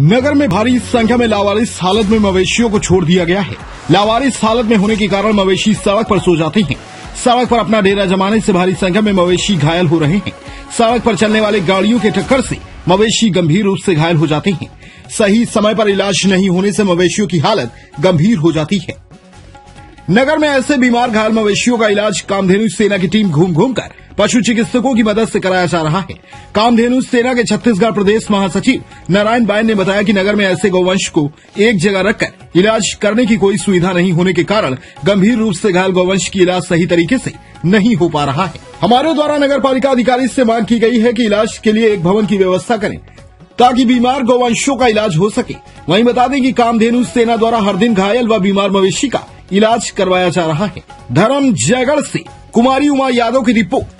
नगर में भारी संख्या में लावारिस हालत में मवेशियों को छोड़ दिया गया है। लावारिस हालत में होने के कारण मवेशी सड़क पर सो जाते हैं। सड़क पर अपना डेरा जमाने से भारी संख्या में मवेशी घायल हो रहे हैं। सड़क पर चलने वाले गाड़ियों के टक्कर से मवेशी गंभीर रूप से घायल हो जाते हैं। सही समय पर इलाज नहीं होने से मवेशियों की हालत गंभीर हो जाती है। नगर में ऐसे बीमार घायल मवेशियों का इलाज कामधेनु सेना की टीम घूम घूम कर पशु चिकित्सकों की मदद से कराया जा रहा है। कामधेनु सेना के छत्तीसगढ़ प्रदेश महासचिव नारायण बायन ने बताया कि नगर में ऐसे गौवंश को एक जगह रखकर इलाज करने की कोई सुविधा नहीं होने के कारण गंभीर रूप से घायल गौवंश की इलाज सही तरीके से नहीं हो पा रहा है। हमारे द्वारा नगर पालिका अधिकारी से मांग की गई है कि इलाज के लिए एक भवन की व्यवस्था करें ताकि बीमार गौवंशों का इलाज हो सके। वहीं बता दें कि कामधेनु सेना द्वारा हर दिन घायल व बीमार मवेशी का इलाज करवाया जा रहा है। धर्म जयगढ़ से कुमारी उमा यादव की रिपोर्ट।